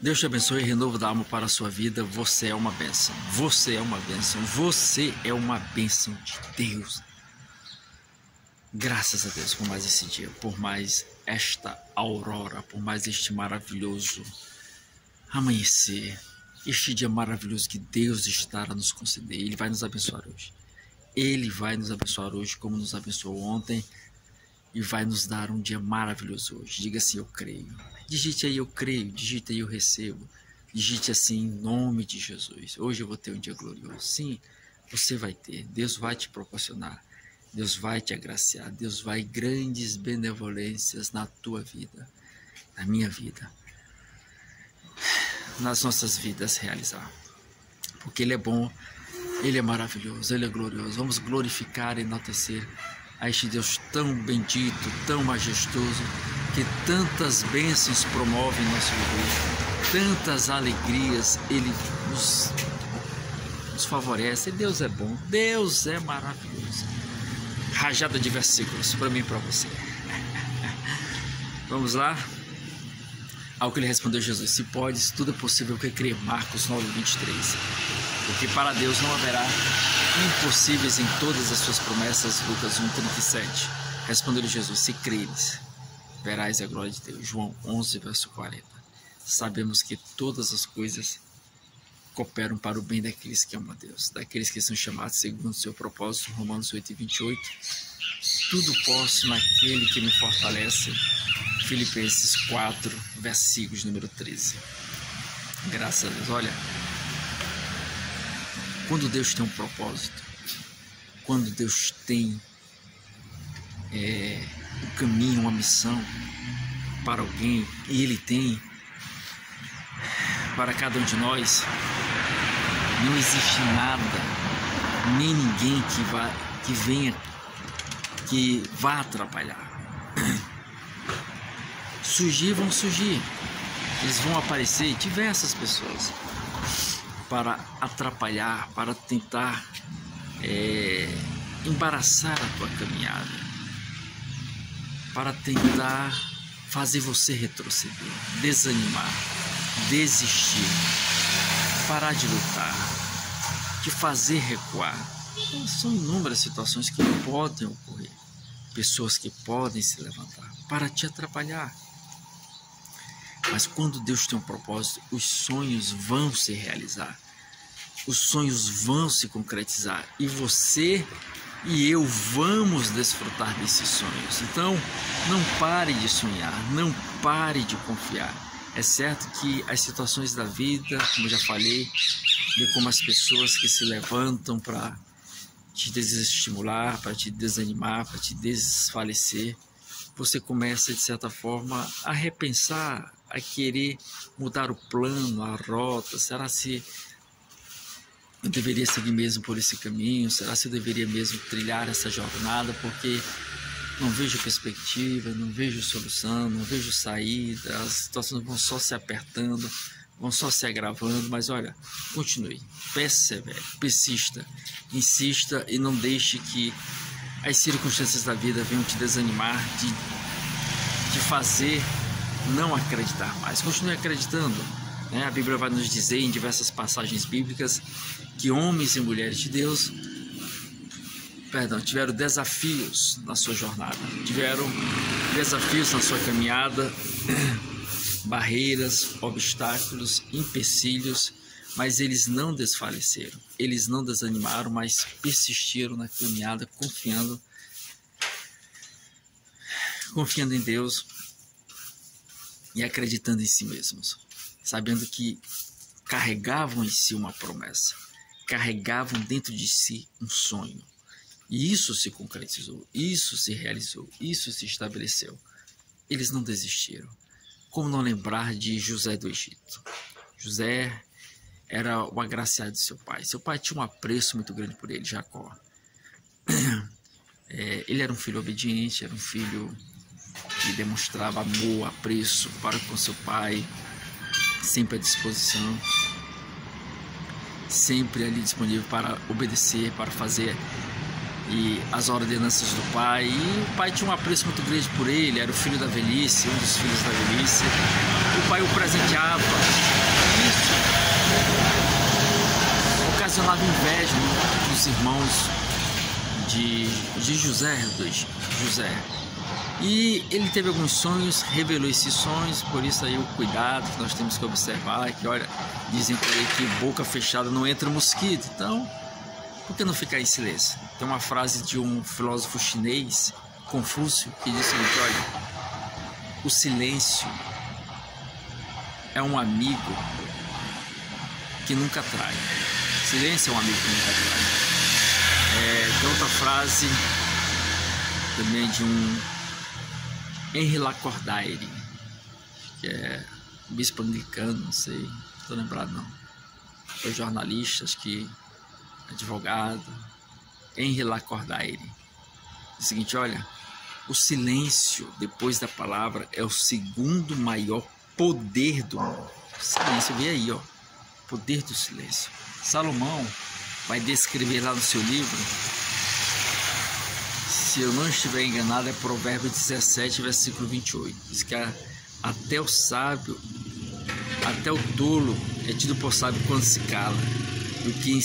Deus te abençoe, renovo da alma para a sua vida. Você é uma bênção. Você é uma bênção. Você é uma bênção de Deus. Graças a Deus por mais esse dia, por mais esta aurora, por mais este maravilhoso amanhecer, este dia maravilhoso que Deus estará nos conceder. Ele vai nos abençoar hoje. Ele vai nos abençoar hoje, como nos abençoou ontem, e vai nos dar um dia maravilhoso hoje. Diga assim: Eu creio. Digite aí: Eu creio. Digite aí: Eu recebo. Digite assim: Em nome de Jesus. Hoje eu vou ter um dia glorioso. Sim, você vai ter. Deus vai te proporcionar. Deus vai te agraciar. Deus vai grandes benevolências na tua vida, na minha vida, nas nossas vidas realizar. Porque Ele é bom ele é maravilhoso, Ele é glorioso. Vamos glorificar e enaltecer a este Deus tão bendito, tão majestoso, que tantas bênçãos promove em nosso viver, tantas alegrias Ele nos, nos favorece. Deus é bom, Deus é maravilhoso. Rajada de versículos para mim e para você. Vamos lá? Ao que ele respondeu Jesus: Se podes, tudo é possível que crê. Marcos 9, 23 porque para Deus não haverá impossíveis em todas as suas promessas. Lucas 1:37. Respondeu Jesus: Se creres, verás a glória de Deus. João 11, verso 40. Sabemos que todas as coisas cooperam para o bem daqueles que amam a Deus, daqueles que são chamados segundo o seu propósito. Romanos 8, 28. Tudo posso naquele que me fortalece. Filipenses 4, versículos número 13. Graças a Deus. Olha, quando Deus tem um propósito, quando Deus tem é, um caminho, uma missão para alguém, e Ele tem para cada um de nós, não existe nada, nem ninguém que, vá, que venha, que vá atrapalhar. Surgir vão surgir, eles vão aparecer diversas pessoas para atrapalhar, para tentar é, embaraçar a tua caminhada, para tentar fazer você retroceder, desanimar, desistir, parar de lutar, te fazer recuar. Então, são inúmeras situações que podem ocorrer, pessoas que podem se levantar para te atrapalhar mas quando Deus tem um propósito, os sonhos vão se realizar. Os sonhos vão se concretizar. E você e eu vamos desfrutar desses sonhos. Então, não pare de sonhar, não pare de confiar. É certo que as situações da vida, como já falei, e como as pessoas que se levantam para te desestimular, para te desanimar, para te desfalecer, você começa de certa forma a repensar a querer mudar o plano, a rota? Será se eu deveria seguir mesmo por esse caminho? Será se eu deveria mesmo trilhar essa jornada? Porque não vejo perspectiva, não vejo solução, não vejo saída, as situações vão só se apertando, vão só se agravando, mas olha, continue, persevere, persista, insista e não deixe que as circunstâncias da vida venham te desanimar, de, de fazer não acreditar mais. Continue acreditando. Né? A Bíblia vai nos dizer em diversas passagens bíblicas que homens e mulheres de Deus perdão, tiveram desafios na sua jornada, tiveram desafios na sua caminhada, barreiras, obstáculos, empecilhos, mas eles não desfaleceram, eles não desanimaram, mas persistiram na caminhada, confiando, confiando em Deus, e acreditando em si mesmos, sabendo que carregavam em si uma promessa, carregavam dentro de si um sonho. E isso se concretizou, isso se realizou, isso se estabeleceu. Eles não desistiram. Como não lembrar de José do Egito? José era o agraciado de seu pai. Seu pai tinha um apreço muito grande por ele, Jacó. É, ele era um filho obediente, era um filho que demonstrava amor, apreço para com seu pai, sempre à disposição, sempre ali disponível para obedecer, para fazer e as ordenanças do pai. E o pai tinha um apreço muito grande por ele, era o filho da velhice, um dos filhos da velhice. O pai o presenteava. Ocasionava inveja dos irmãos de, de José, dos José. E ele teve alguns sonhos, revelou esses sonhos, por isso aí o cuidado que nós temos que observar, que olha, dizem por aí que boca fechada não entra mosquito, então por que não ficar em silêncio? Tem uma frase de um filósofo chinês, Confúcio, que seguinte, olha, o silêncio é um amigo que nunca trai. Silêncio é um amigo que nunca trai. É, tem outra frase também de um Henry Lacordaire, que é bispo anglicano, não sei, não estou lembrado não. Foi jornalista, acho que advogado, Henry Lacordaire. É o seguinte, olha, o silêncio depois da palavra é o segundo maior poder do mundo. Silêncio, vê aí, ó. Poder do silêncio. Salomão vai descrever lá no seu livro se eu não estiver enganado, é Provérbio 17, versículo 28. Diz que até o sábio, até o tolo é tido por sábio quando se cala. E que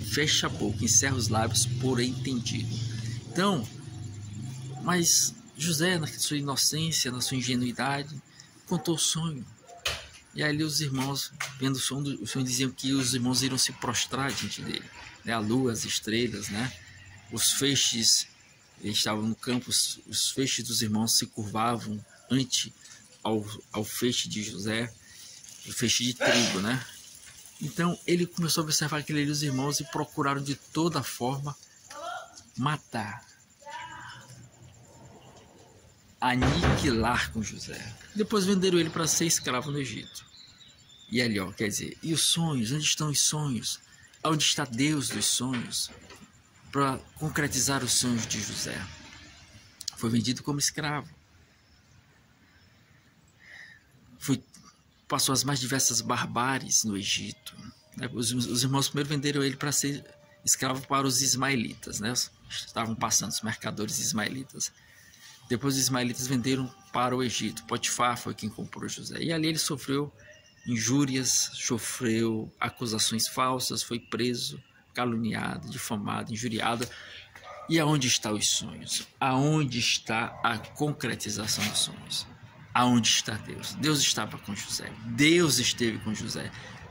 fecha a boca, encerra os lábios, por entendido. Então, mas José, na sua inocência, na sua ingenuidade, contou o sonho. E ali os irmãos, vendo o sonho, o sonho diziam que os irmãos iriam se prostrar diante dele. Né? A lua, as estrelas, né? os feixes eles estavam no campo, os feixes dos irmãos se curvavam ante ao, ao feixe de José, o feixe de trigo, né? Então ele começou a observar aquele ali os irmãos e procuraram de toda forma matar, aniquilar com José. Depois venderam ele para ser escravo no Egito. E ali, ó, quer dizer, e os sonhos? Onde estão os sonhos? Onde está Deus dos sonhos? para concretizar os sonhos de José. Foi vendido como escravo. Foi, passou as mais diversas barbáries no Egito. Né? Os, os irmãos primeiro venderam ele para ser escravo para os ismaelitas, né? Estavam passando os mercadores ismaelitas. Depois os ismaelitas venderam para o Egito. Potifar foi quem comprou José. E ali ele sofreu injúrias, sofreu acusações falsas, foi preso caluniada, difamada, injuriada. E aonde estão os sonhos? Aonde está a concretização dos sonhos? Aonde está Deus? Deus estava com José. Deus esteve com José.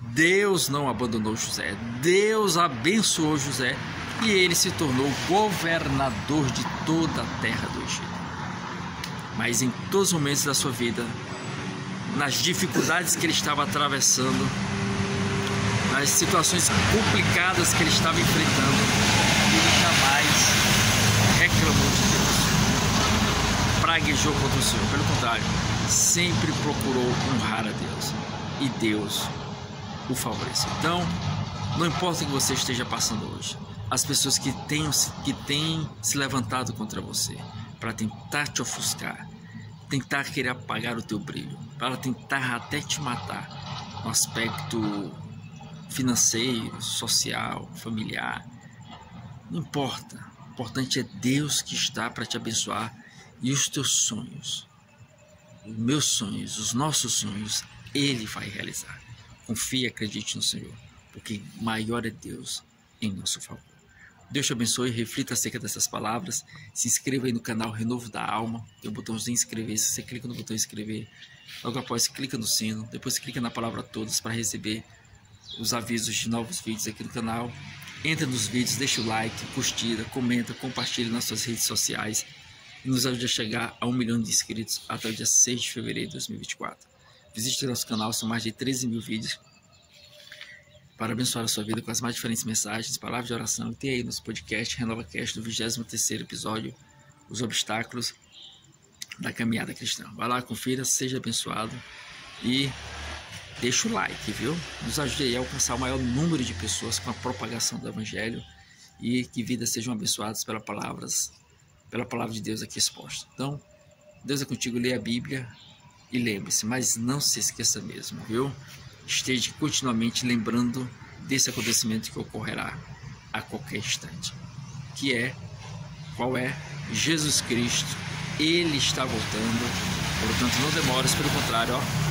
Deus não abandonou José. Deus abençoou José e ele se tornou governador de toda a terra do Egito. Mas em todos os momentos da sua vida, nas dificuldades que ele estava atravessando, as situações complicadas que ele estava enfrentando, ele jamais reclamou de Deus, praguejou contra o Senhor. Pelo contrário, sempre procurou honrar a Deus e Deus o favoreceu. Então, não importa o que você esteja passando hoje, as pessoas que tenham, que têm se levantado contra você para tentar te ofuscar, tentar querer apagar o teu brilho, para tentar até te matar no aspecto financeiro, social, familiar. Não importa. O importante é Deus que está para te abençoar e os teus sonhos, os meus sonhos, os nossos sonhos, Ele vai realizar. Confie e acredite no Senhor, porque maior é Deus em nosso favor. Deus te abençoe, reflita acerca dessas palavras. Se inscreva aí no canal Renovo da Alma. Tem o botãozinho inscrever. Se você clica no botão inscrever, logo após clica no sino. Depois clica na palavra todas para receber os avisos de novos vídeos aqui no canal. Entra nos vídeos, deixa o like, curtida, comenta, compartilha nas suas redes sociais e nos ajude a chegar a um milhão de inscritos até o dia 6 de fevereiro de 2024. Visite nosso canal, são mais de 13 mil vídeos para abençoar a sua vida com as mais diferentes mensagens, palavras de oração. E tem aí nosso podcast Renova Cast do 23 episódio, Os Obstáculos da Caminhada Cristã. Vai lá, confira, seja abençoado e deixa o like, viu? Nos ajude aí a alcançar o maior número de pessoas com a propagação do Evangelho e que vidas sejam abençoadas pelas palavras, pela palavra de Deus aqui exposta. Então, Deus é contigo, leia a Bíblia e lembre-se, mas não se esqueça mesmo, viu? Esteja continuamente lembrando desse acontecimento que ocorrerá a qualquer instante, que é Qual é? Jesus Cristo. Ele está voltando. Portanto, não demores, pelo contrário, ó.